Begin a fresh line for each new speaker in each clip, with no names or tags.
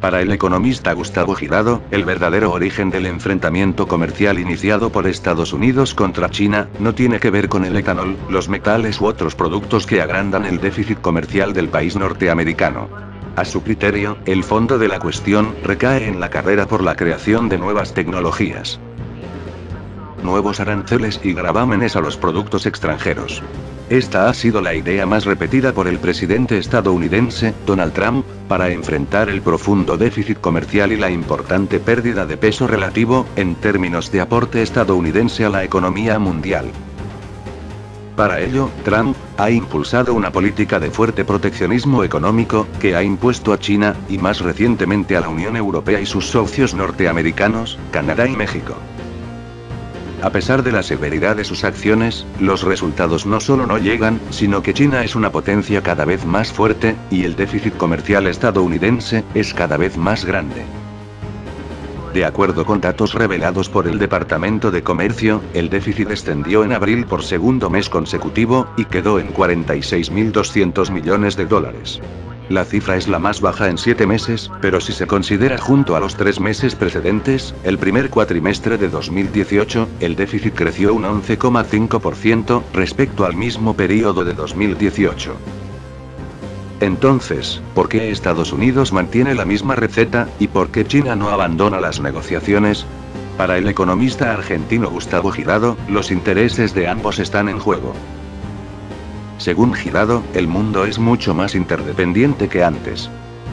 Para el economista Gustavo Girado, el verdadero origen del enfrentamiento comercial iniciado por Estados Unidos contra China, no tiene que ver con el etanol, los metales u otros productos que agrandan el déficit comercial del país norteamericano. A su criterio, el fondo de la cuestión recae en la carrera por la creación de nuevas tecnologías. Nuevos aranceles y gravámenes a los productos extranjeros. Esta ha sido la idea más repetida por el presidente estadounidense, Donald Trump, para enfrentar el profundo déficit comercial y la importante pérdida de peso relativo, en términos de aporte estadounidense a la economía mundial. Para ello, Trump ha impulsado una política de fuerte proteccionismo económico, que ha impuesto a China, y más recientemente a la Unión Europea y sus socios norteamericanos, Canadá y México. A pesar de la severidad de sus acciones, los resultados no solo no llegan, sino que China es una potencia cada vez más fuerte, y el déficit comercial estadounidense es cada vez más grande. De acuerdo con datos revelados por el Departamento de Comercio, el déficit descendió en abril por segundo mes consecutivo, y quedó en 46.200 millones de dólares. La cifra es la más baja en siete meses, pero si se considera junto a los tres meses precedentes, el primer cuatrimestre de 2018, el déficit creció un 11,5% respecto al mismo periodo de 2018. Entonces, ¿por qué Estados Unidos mantiene la misma receta, y por qué China no abandona las negociaciones? Para el economista argentino Gustavo Girado, los intereses de ambos están en juego. Según Girado, el mundo es mucho más interdependiente que antes.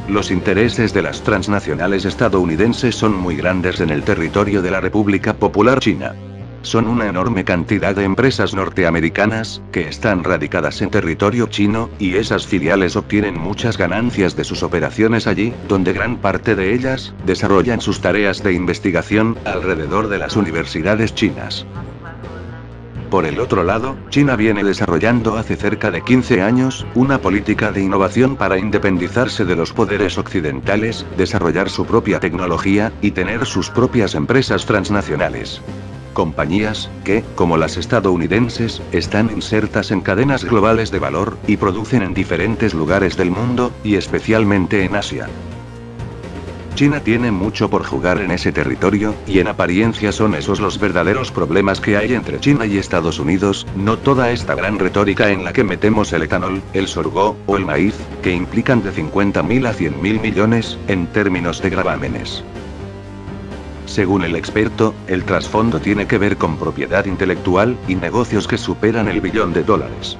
Los intereses de las transnacionales estadounidenses son muy grandes en el territorio de la República Popular China. Son una enorme cantidad de empresas norteamericanas, que están radicadas en territorio chino, y esas filiales obtienen muchas ganancias de sus operaciones allí, donde gran parte de ellas, desarrollan sus tareas de investigación, alrededor de las universidades chinas. Por el otro lado, China viene desarrollando hace cerca de 15 años, una política de innovación para independizarse de los poderes occidentales, desarrollar su propia tecnología, y tener sus propias empresas transnacionales. Compañías, que, como las estadounidenses, están insertas en cadenas globales de valor, y producen en diferentes lugares del mundo, y especialmente en Asia. China tiene mucho por jugar en ese territorio, y en apariencia son esos los verdaderos problemas que hay entre China y Estados Unidos, no toda esta gran retórica en la que metemos el etanol, el sorgo, o el maíz, que implican de 50.000 a 100.000 millones, en términos de gravámenes. Según el experto, el trasfondo tiene que ver con propiedad intelectual, y negocios que superan el billón de dólares.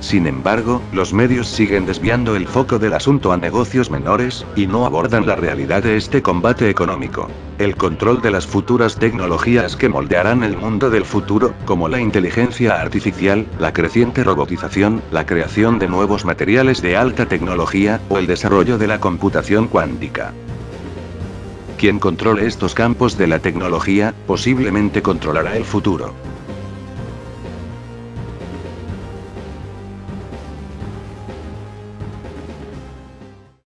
Sin embargo, los medios siguen desviando el foco del asunto a negocios menores, y no abordan la realidad de este combate económico. El control de las futuras tecnologías que moldearán el mundo del futuro, como la inteligencia artificial, la creciente robotización, la creación de nuevos materiales de alta tecnología, o el desarrollo de la computación cuántica. Quien controle estos campos de la tecnología, posiblemente controlará el futuro.